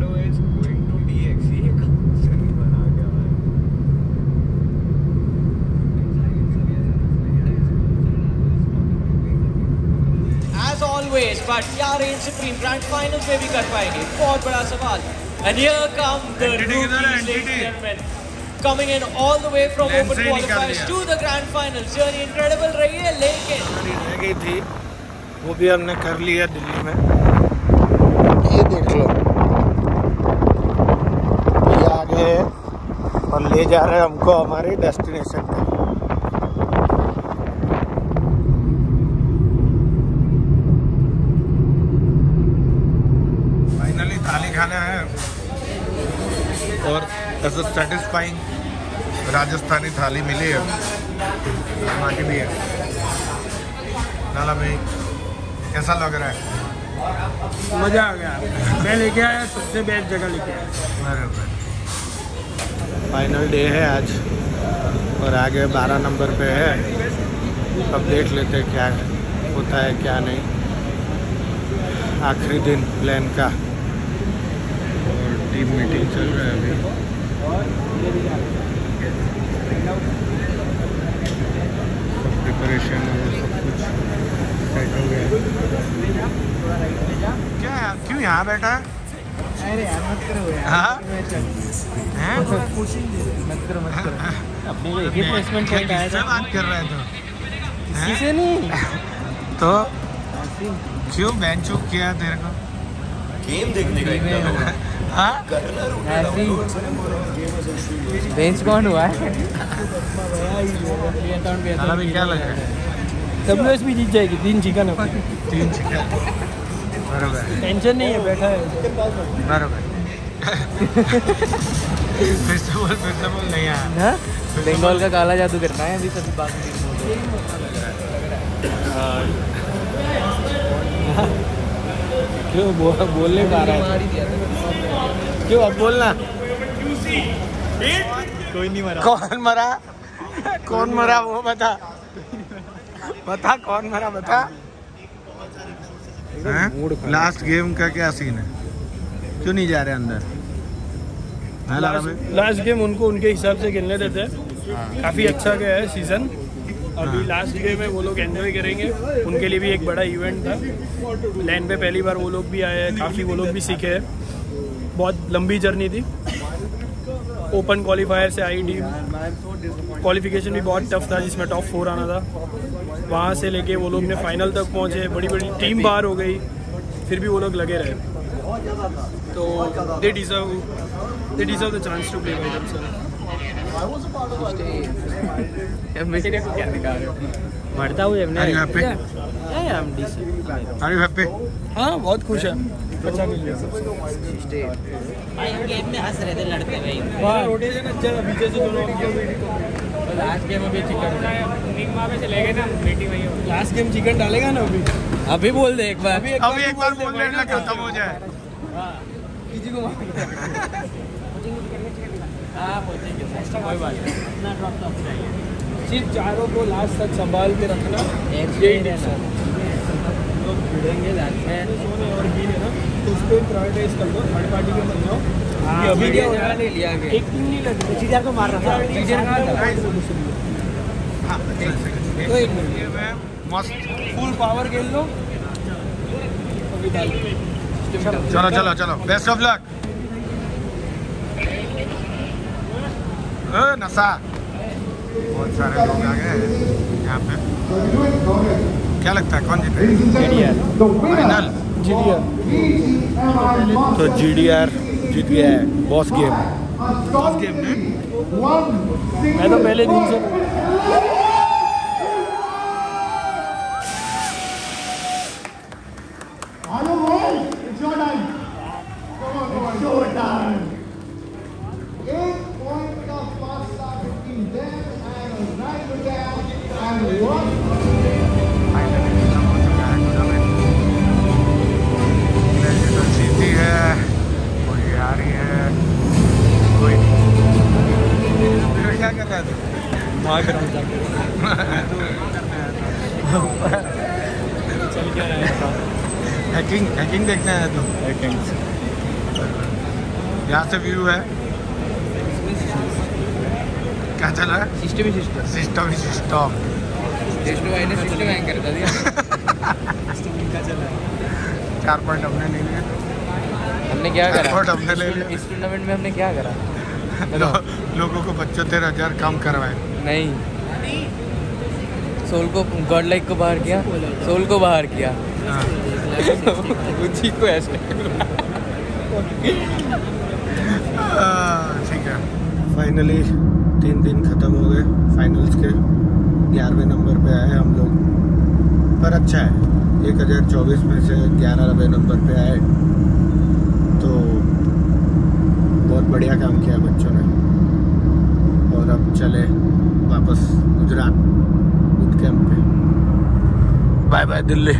Toronto is going to डीएक्सी ये कहाँ बना गया है As always, but क्या रेंज सुप्रीम ग्रैंड फाइनल्स में भी कर पाएँगे बहुत बड़ा सवाल And here come the rookies, किधर है? ladies and Entity? gentlemen. Coming in all the way from Lens open he qualifiers to the grand finals. Journey incredible रही है लेकिन रह गई थी वो भी हमने कर लिया दिल्ली में ये देख लो ये आगे है और ले जा रहे हैं हमको हमारे डेस्टिनेशन पे। फाइनली थाली खाना है और ऐसा सेटिस्फाइंग राजस्थानी थाली मिली है। बाकी भी है। नाला भाई कैसा लग रहा है? मज़ा आ गया। मैं लेके आया सबसे बेस्ट जगह लेके आया। फाइनल डे है आज और आगे बारह नंबर पे है। अब देख लेते हैं क्या होता है, क्या नहीं। आखिरी दिन प्लान का। और टीम मीटिंग चल रहा है अभी। सब प्रिपरेशन और सब कुछ। सेट हो गया। क्या? क्यों यहाँ बैठा है? बात कर रहे हो किसी से नहीं। तो क्यों बैन चूक किया तेरे को? गेम देखने का हाँ। ही? बेंच कौन हुआ है? क्या लग रहा है? डब्ल्यू एस भी जीत जाएगी तीन चिकन तीन चिकन बरोबर। टेंशन नहीं है बैठा है। बरोबर। फिर से बोल फिर से बोल नहीं आया। हाँ? बंगाल का काला जादू करना है अभी सभी बात नहीं क्यों बो, बोल नहीं पा रहा है? क्यों अब बोलना। कोई नहीं मरा। कौन मरा? कौन मरा वो बता। बता कौन मरा बता। लास्ट गेम का क्या सीन है? क्यों नहीं जा रहे अंदर? हाँ? लास्ट गेम उनको उनके हिसाब से खेलने देते हैं। काफ़ी अच्छा गया है सीज़न अभी लास्ट गेम में वो लोग एंजॉय करेंगे। उनके लिए भी एक बड़ा इवेंट था। लैंड पे पहली बार वो लोग भी आए हैं काफ़ी वो लोग भी सीखे हैं। बहुत लंबी जर्नी थी। ओपन क्वालिफायर से आई टीम। क्वालिफिकेशन भी बहुत टफ था जिसमें टॉप फोर आना था। वहाँ से लेके वो लोग ने फाइनल तक पहुँचे बड़ी बड़ी टीम बाहर हो गई फिर भी वो लोग लगे रहे। तो they deserve they deserve the chance to play by themselves मेरे को क्या दिखा रहे हो? मरता हूँ? हाँ बहुत खुश है। अच्छा खेल लिया गेम में हंस रहे थे लड़ते हुए रोटेशन अच्छा था पीछे से दोनों लास्ट गेम अभी चिकन से ले गए ना मीटिंग वही लास्ट गेम चिकन डालेगा ना अभी अभी बोल दे एक बार। अभी एक बार बोल देना खत्म हो जाए। किसी को हाँ पहुँचेंगे कोई बात नहीं। सिर्फ़ चारों को लास्ट तक संभाल के रखना यही है। लोग भिड़ेंगे लास्ट में सोने और गिने ना तो उस प्रायोरिटाइज कर दो थर्ड पार्टी के मत जाओ। अभी क्या हो? रहा लिया एक टीम नहीं लगी चीजर को मार रहा था चीजर कहाँ तो एक मिनट। मस्त फुल पावर खेल लो। चलो। चलो चलो बेस्ट ऑफ़ लक नशा। बहुत सारे लोग आ गए हैं यहाँ पे। क्या लगता है? कौन जीतेगा फाइनल तो जी डी आर जीत गया है। बॉस गेम बॉस गेम ने? मैं तो पहले दिन से चल क्या रहा है हैकिंग हैकिंग देखना है तू। यहाँ से व्यू है। क्या चल? रहा है सिस्टम ही सिस्टम सिस्टम ही सिस्टम देश भाई ने सिस्टम हैंग कर दिया। चार पॉइंट हमने ले लिए। हमने क्या करा? पॉइंट हमने ले लिए। इस टूर्नामेंट में हमने क्या करा? लोगों को पचहत्तर हज़ार कम करवाए। नहीं। सोल को गॉड लाइक को बाहर किया सोल को बाहर किया। हाँ। उसी को ऐसे। हाँ, ठीक है। फाइनली तीन दिन ख़त्म हो गए फाइनल्स के। ग्यारहवें नंबर पे आए हम लोग। पर अच्छा है एक हज़ार चौबीस में से ग्यारहवें नंबर पे आए। तो बहुत बढ़िया काम किया बच्चों ने। और अब चले वापस गुजरात। Bye bye Delhi